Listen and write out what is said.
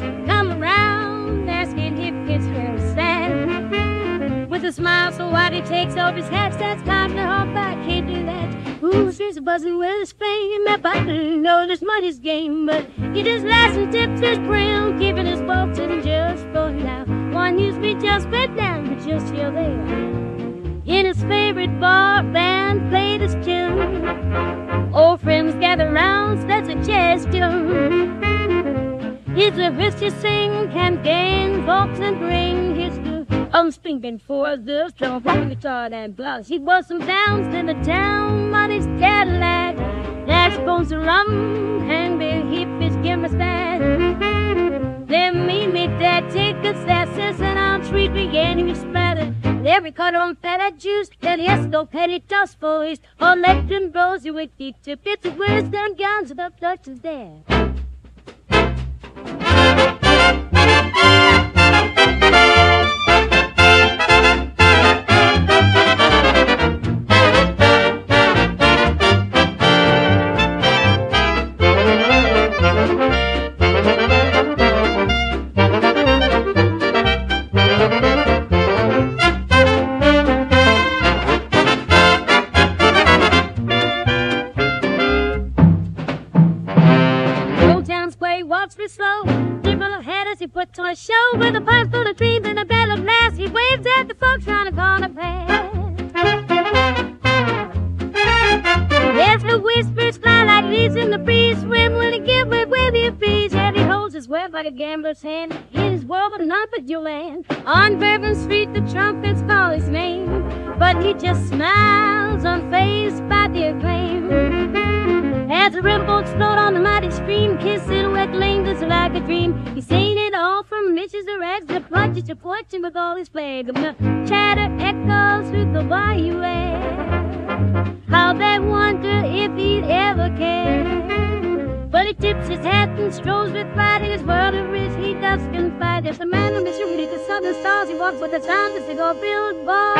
come around asking if it's real sad. With a smile so wide he takes off his hat, That's time the hop I can't do that. Ooh, she's buzzing with his fame. My partner knows this money's game, but he just laughs and tips his brim, keeping his folks in just for now. One used to be just bent down, but just here they are in his favorite bar. He's a whiskey sing, can gain folks and bring his I'm um, speaking for the strong from guitar and blouse. He was some downs in the town on his Cadillac. That's supposed to rum and be hippies give me stand. Then me me dad take a sasses and on street began he splattered. Every cut on fat juice, then yes, no petty dust boys. Or let them bros you with the tip. on a show. With a pipe full of dreams and a bell of laughs, he waves at the Dutch is there. like hand in the breeze, when will he give it? Will he please? And he holds his web like a gambler's hand. It is world, but not but your land. On Bourbon Street, the trumpets call his name, but he just smiles, unfazed by the acclaim. As the riverboats float on the mighty stream, kiss silhouette lingers like a dream. He's seen it all from riches to rags to plunges to fortune with all his flag. The chatter echoes through the bayou air. How they wonder if he'd ever care. But he tips his hat and strolls with pride in his world of risk. He does confide. There's a man who misses the southern stars. He walks with the sound of cigar billboard.